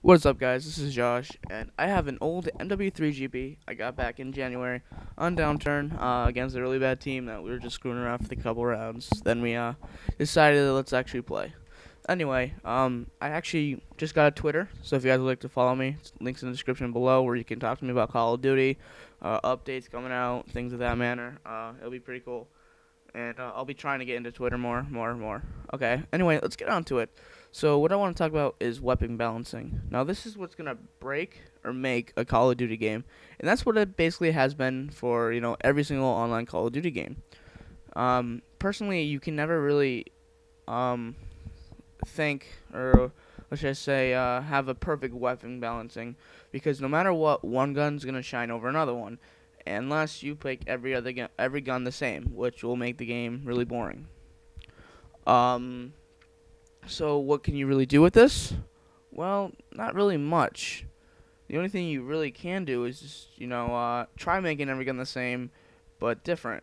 What's up, guys? This is Josh, and I have an old MW3 GP I got back in January on Downturn uh, against a really bad team that we were just screwing around for the couple rounds. Then we uh, decided that let's actually play. Anyway, um, I actually just got a Twitter, so if you guys would like to follow me, it's links in the description below where you can talk to me about Call of Duty, uh, updates coming out, things of that manner. Uh, it'll be pretty cool, and uh, I'll be trying to get into Twitter more, more, more. Okay. Anyway, let's get on to it. So what I want to talk about is weapon balancing. Now this is what's gonna break or make a Call of Duty game, and that's what it basically has been for you know every single online Call of Duty game. Um, personally, you can never really um, think or what should I say uh, have a perfect weapon balancing because no matter what, one gun's gonna shine over another one, unless you pick every other gun, every gun the same, which will make the game really boring. Um, so what can you really do with this? Well, not really much. The only thing you really can do is just, you know, uh, try making every gun the same, but different.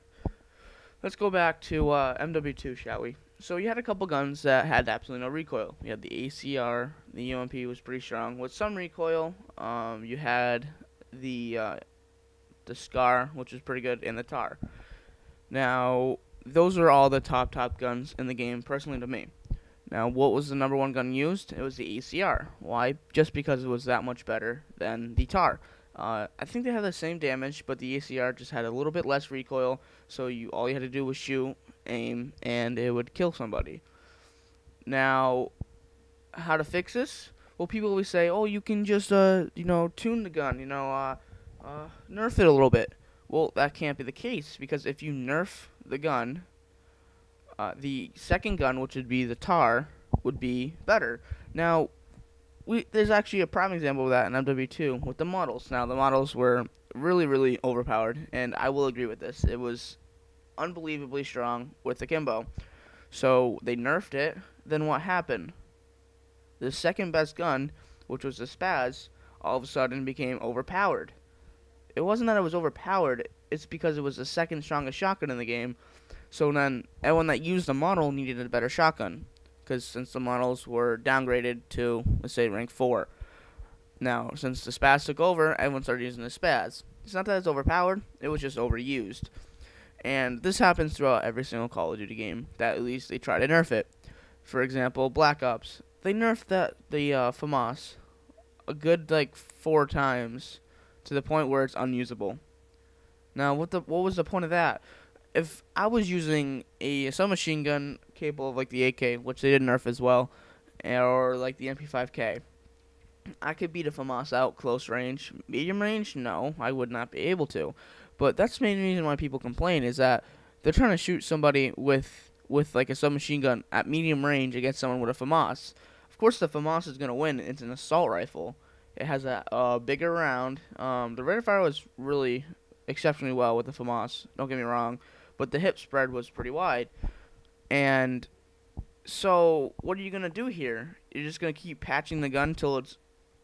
Let's go back to uh, MW2, shall we? So you had a couple guns that had absolutely no recoil. You had the ACR, the UMP was pretty strong with some recoil. Um, you had the uh, the SCAR, which was pretty good, and the TAR. Now, those are all the top top guns in the game, personally to me. Now, what was the number one gun used? It was the ACR. Why? Just because it was that much better than the TAR. Uh, I think they had the same damage, but the ACR just had a little bit less recoil, so you all you had to do was shoot, aim, and it would kill somebody. Now, how to fix this? Well, people always say, "Oh, you can just uh, you know, tune the gun, you know, uh, uh, nerf it a little bit." Well, that can't be the case because if you nerf the gun, uh, the second gun, which would be the TAR, would be better. Now, we there's actually a prime example of that in MW2 with the models. Now, the models were really, really overpowered, and I will agree with this. It was unbelievably strong with the Kimbo. So they nerfed it. Then what happened? The second best gun, which was the Spaz, all of a sudden became overpowered. It wasn't that it was overpowered. It's because it was the second strongest shotgun in the game, so then everyone that used the model needed a better shotgun, because since the models were downgraded to let's say rank four. Now, since the Spaz took over, everyone started using the Spaz. It's not that it's overpowered; it was just overused. And this happens throughout every single Call of Duty game that at least they try to nerf it. For example, Black Ops, they nerfed that the uh, FAMAS a good like four times to the point where it's unusable. Now, what the what was the point of that? If I was using a submachine gun capable of like the AK, which they did nerf as well, or like the MP5K, I could beat a FAMAS out close range. Medium range, no, I would not be able to. But that's the main reason why people complain is that they're trying to shoot somebody with with like a submachine gun at medium range against someone with a FAMAS. Of course, the FAMAS is gonna win. It's an assault rifle. It has a uh, bigger round. Um, the rate of fire was really exceptionally well with the FAMAS. Don't get me wrong but the hip spread was pretty wide. And so, what are you gonna do here? You're just gonna keep patching the gun until it's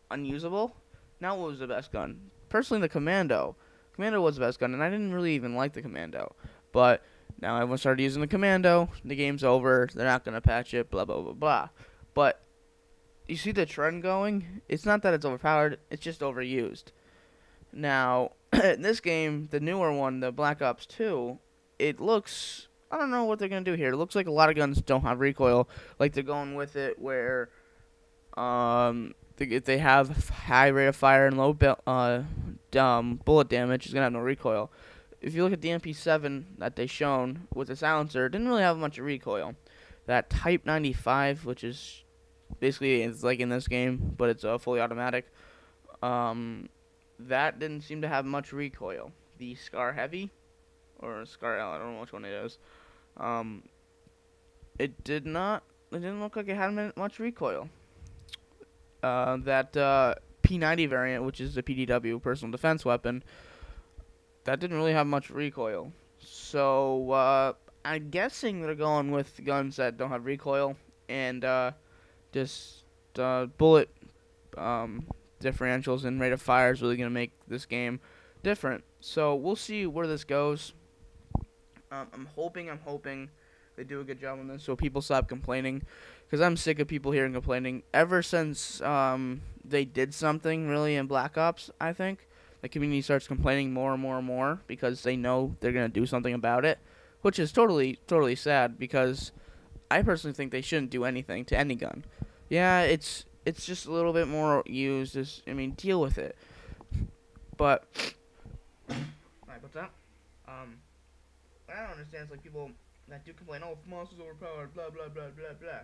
unusable. Now, what was the best gun? Personally, the Commando. Commando was the best gun, and I didn't really even like the Commando. But now everyone started using the Commando. The game's over. They're not gonna patch it. Blah blah blah blah. But you see the trend going? It's not that it's overpowered. It's just overused. Now, in this game, the newer one, the Black Ops 2, it looks I don't know what they're gonna do here. It looks like a lot of guns don't have recoil. Like they're going with it where um they, they have high rate of fire and low uh bullet damage, it's gonna have no recoil. If you look at the MP7 that they shown with the silencer, it didn't really have much recoil. That Type 95, which is basically it's like in this game, but it's uh, fully automatic. Um, that didn't seem to have much recoil. The Scar Heavy, or Scar L. I don't know which one it is. Um, it did not. It didn't look like it had much recoil. Uh, that uh, P90 variant, which is the PDW personal defense weapon, that didn't really have much recoil. So uh, I'm guessing they're going with guns that don't have recoil and uh, just uh, bullet um, differentials and rate of fire is really going to make this game different. So we'll see where this goes. Um, I'm hoping, I'm hoping they do a good job on this so people stop complaining. Because I'm sick of people hearing complaining. Ever since um, they did something really in Black Ops. I think the community starts complaining more and more and more because they know they're gonna do something about it, which is totally totally sad because I personally think they shouldn't do anything to any gun. Yeah, it's it's just a little bit more used. Just, I mean, deal with it. But, alright, what's that? Um, I don't understand is like people that do complain, oh, FAMAS is overpowered, blah blah blah blah blah.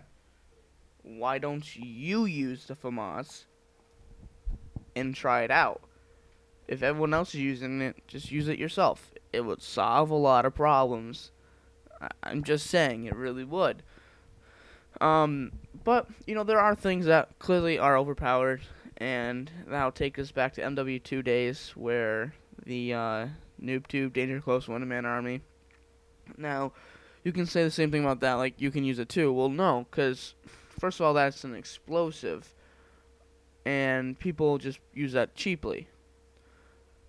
Why don't you use the FAMAS and try it out? If everyone else is using it, just use it yourself. It would solve a lot of problems. I'm just saying, it really would. Um, but you know there are things that clearly are overpowered, and that'll take us back to MW2 days where the uh, noob tube danger close one man army. Now, you can say the same thing about that, like you can use it too. Well, no, because first of all, that's an explosive, and people just use that cheaply.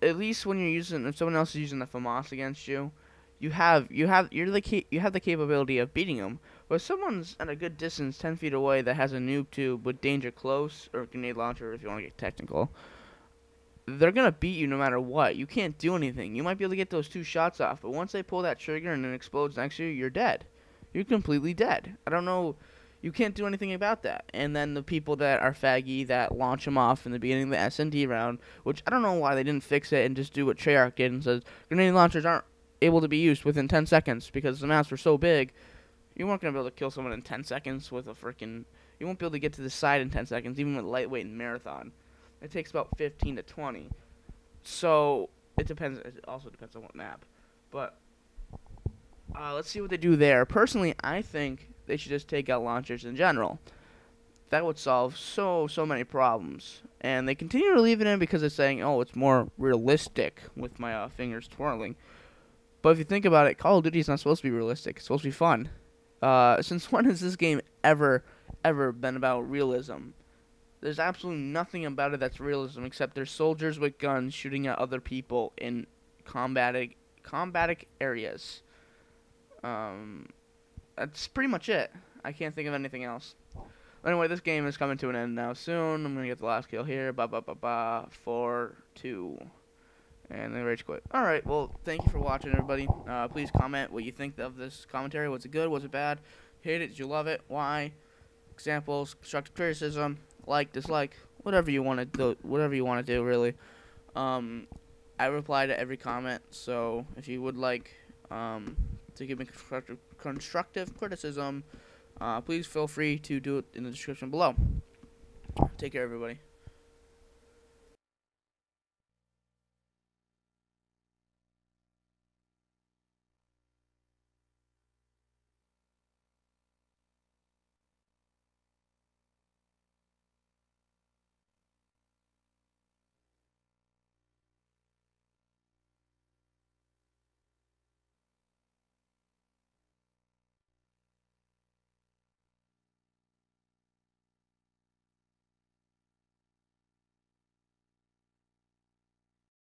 At least when you're using, if someone else is using the FAMAS against you, you have you have you're the you have the capability of beating them. But if someone's at a good distance, ten feet away, that has a noob tube with danger close or grenade launcher, if you want to get technical, they're gonna beat you no matter what. You can't do anything. You might be able to get those two shots off, but once they pull that trigger and it explodes next to you, you're dead. You're completely dead. I don't know. You can't do anything about that. And then the people that are faggy that launch them off in the beginning of the S&D round, which I don't know why they didn't fix it and just do what Treyarch did and says grenade launchers aren't able to be used within 10 seconds because the maps were so big. You weren't gonna be able to kill someone in 10 seconds with a freaking. You won't be able to get to the side in 10 seconds, even with lightweight and marathon. It takes about 15 to 20. So it depends. It also depends on what map. But uh, let's see what they do there. Personally, I think they should just take out launchers in general. That would solve so so many problems. And they continue to leave it in because it's saying, oh, it's more realistic with my uh, fingers twirling. But if you think about it, Call of Duty is not supposed to be realistic. It's supposed to be fun. Uh, since when has this game ever, ever been about realism? There's absolutely nothing about it that's realism except there's soldiers with guns shooting at other people in combatic, combatic areas. Um, that's pretty much it. I can't think of anything else. Anyway, this game is coming to an end now soon. I'm gonna get the last kill here. Ba ba ba ba. Four two. And then rage quit. All right. Well, thank you for watching, everybody. Uh, please comment what you think of this commentary. Was it good? Was it bad? Hate it? Did you love it? Why? Examples, constructive criticism, like, dislike, whatever you want to do. Whatever you want to do, really. Um, I reply to every comment. So if you would like um, to give me constructive, constructive criticism, uh, please feel free to do it in the description below. Take care, everybody.